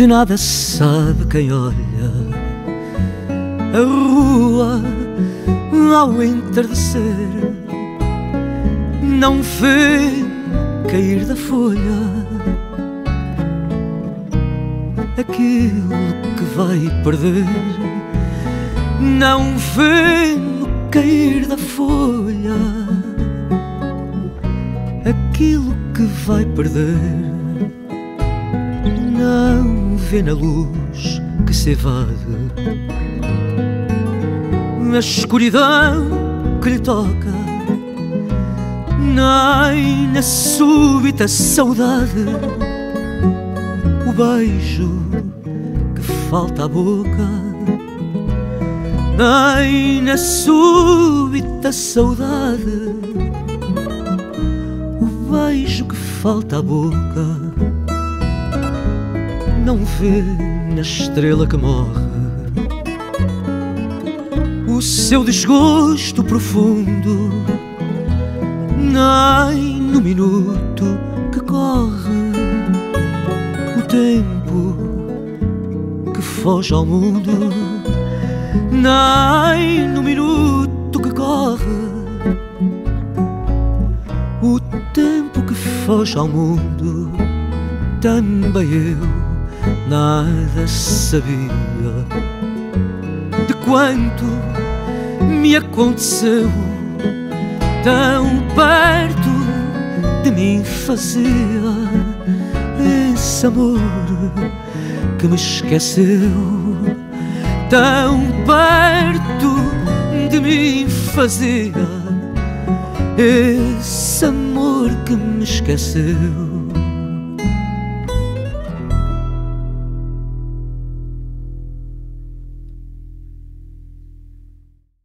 De nada sabe quem olha a rua ao entardecer. Não vê cair da folha aquilo que vai perder. Não vê cair da folha aquilo que vai perder. Vê na luz que se evade. A escuridão que lhe toca, nem na súbita saudade o beijo que falta à boca, nem na súbita saudade o beijo que falta à boca, não vê na estrela que morre. O seu desgosto profundo, nem no minuto que corre o tempo que foge ao mundo, nem no minuto que corre o tempo que foge ao mundo, também eu nada sabia de quanto me aconteceu. Tão perto de mim fazia esse amor que me esqueceu. Tão perto de mim fazia esse amor que me esqueceu